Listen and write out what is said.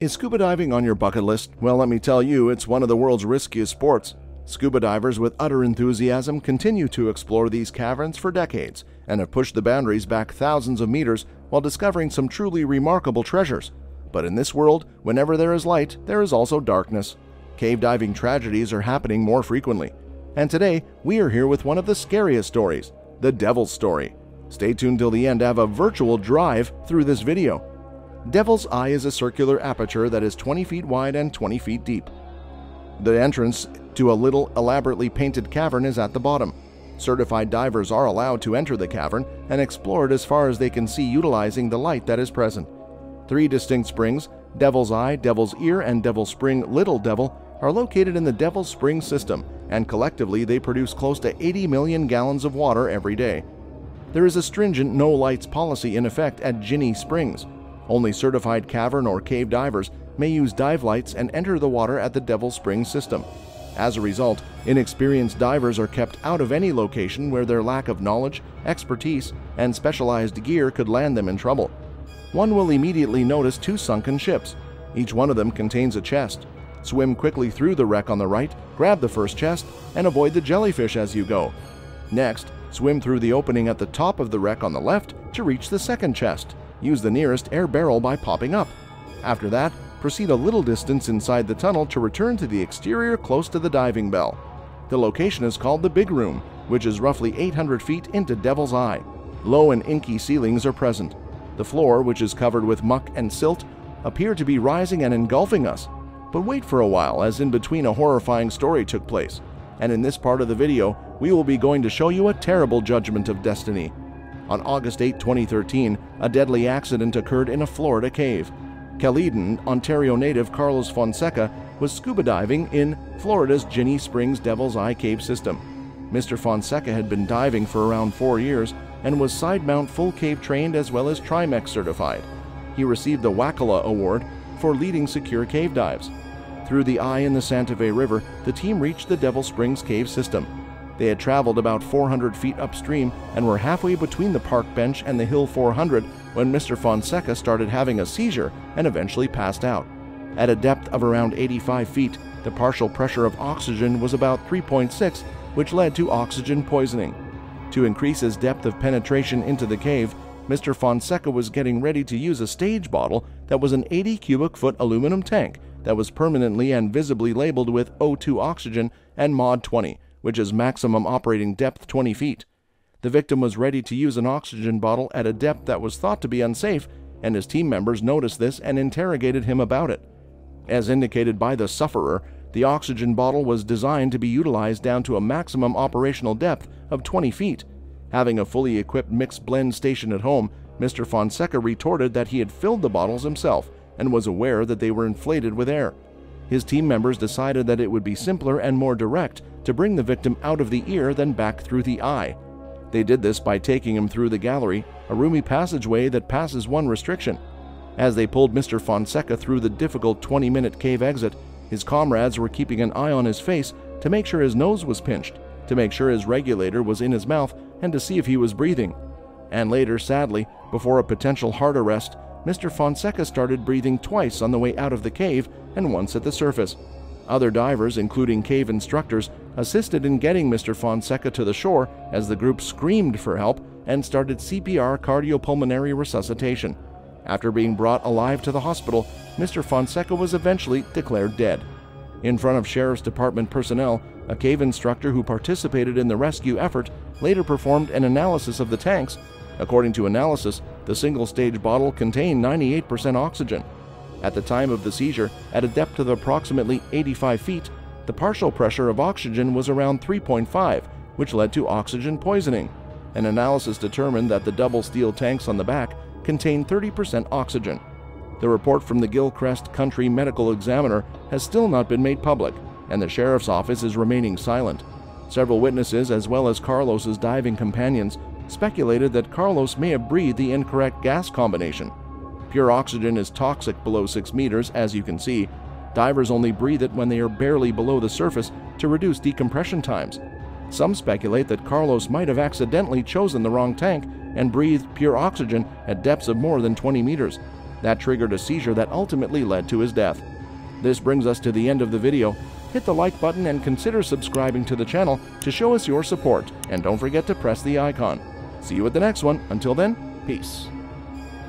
Is scuba diving on your bucket list? Well, let me tell you, it's one of the world's riskiest sports. Scuba divers with utter enthusiasm continue to explore these caverns for decades and have pushed the boundaries back thousands of meters while discovering some truly remarkable treasures. But in this world, whenever there is light, there is also darkness. Cave diving tragedies are happening more frequently. And today, we are here with one of the scariest stories the Devil's Story. Stay tuned till the end to have a virtual drive through this video. Devil's Eye is a circular aperture that is 20 feet wide and 20 feet deep. The entrance to a little elaborately painted cavern is at the bottom. Certified divers are allowed to enter the cavern and explore it as far as they can see utilizing the light that is present. Three distinct springs, Devil's Eye, Devil's Ear, and Devil's Spring Little Devil, are located in the Devil's Spring system, and collectively they produce close to 80 million gallons of water every day. There is a stringent no lights policy in effect at Ginnie Springs, only certified cavern or cave divers may use dive lights and enter the water at the Devil Spring system. As a result, inexperienced divers are kept out of any location where their lack of knowledge, expertise, and specialized gear could land them in trouble. One will immediately notice two sunken ships. Each one of them contains a chest. Swim quickly through the wreck on the right, grab the first chest, and avoid the jellyfish as you go. Next, swim through the opening at the top of the wreck on the left to reach the second chest. Use the nearest air barrel by popping up. After that, proceed a little distance inside the tunnel to return to the exterior close to the diving bell. The location is called the Big Room, which is roughly 800 feet into Devil's Eye. Low and inky ceilings are present. The floor, which is covered with muck and silt, appear to be rising and engulfing us. But wait for a while, as in between a horrifying story took place. And in this part of the video, we will be going to show you a terrible judgment of destiny. On August 8, 2013, a deadly accident occurred in a Florida cave. Caledon, Ontario native Carlos Fonseca was scuba diving in Florida's Ginnie Springs Devil's Eye Cave system. Mr. Fonseca had been diving for around four years and was side mount full cave trained as well as Trimix certified. He received the Wackala Award for leading secure cave dives. Through the eye in the Santa Fe River, the team reached the Devil Springs Cave system. They had traveled about 400 feet upstream and were halfway between the park bench and the Hill 400 when Mr. Fonseca started having a seizure and eventually passed out. At a depth of around 85 feet, the partial pressure of oxygen was about 3.6, which led to oxygen poisoning. To increase his depth of penetration into the cave, Mr. Fonseca was getting ready to use a stage bottle that was an 80 cubic foot aluminum tank that was permanently and visibly labeled with O2 oxygen and Mod 20, which is maximum operating depth 20 feet. The victim was ready to use an oxygen bottle at a depth that was thought to be unsafe, and his team members noticed this and interrogated him about it. As indicated by the sufferer, the oxygen bottle was designed to be utilized down to a maximum operational depth of 20 feet. Having a fully equipped mixed blend station at home, Mr. Fonseca retorted that he had filled the bottles himself and was aware that they were inflated with air. His team members decided that it would be simpler and more direct to bring the victim out of the ear than back through the eye. They did this by taking him through the gallery, a roomy passageway that passes one restriction. As they pulled Mr. Fonseca through the difficult 20 minute cave exit, his comrades were keeping an eye on his face to make sure his nose was pinched, to make sure his regulator was in his mouth, and to see if he was breathing. And later, sadly, before a potential heart arrest, Mr. Fonseca started breathing twice on the way out of the cave and once at the surface. Other divers, including cave instructors, assisted in getting Mr. Fonseca to the shore as the group screamed for help and started CPR cardiopulmonary resuscitation. After being brought alive to the hospital, Mr. Fonseca was eventually declared dead. In front of Sheriff's Department personnel, a cave instructor who participated in the rescue effort later performed an analysis of the tanks. According to analysis, the single stage bottle contained 98% oxygen. At the time of the seizure, at a depth of approximately 85 feet, the partial pressure of oxygen was around 3.5, which led to oxygen poisoning. An analysis determined that the double steel tanks on the back contained 30% oxygen. The report from the Gilchrist Country Medical Examiner has still not been made public, and the sheriff's office is remaining silent. Several witnesses, as well as Carlos's diving companions, speculated that Carlos may have breathed the incorrect gas combination. Pure oxygen is toxic below 6 meters, as you can see, Divers only breathe it when they are barely below the surface to reduce decompression times. Some speculate that Carlos might have accidentally chosen the wrong tank and breathed pure oxygen at depths of more than 20 meters. That triggered a seizure that ultimately led to his death. This brings us to the end of the video. Hit the like button and consider subscribing to the channel to show us your support. And don't forget to press the icon. See you at the next one. Until then, peace.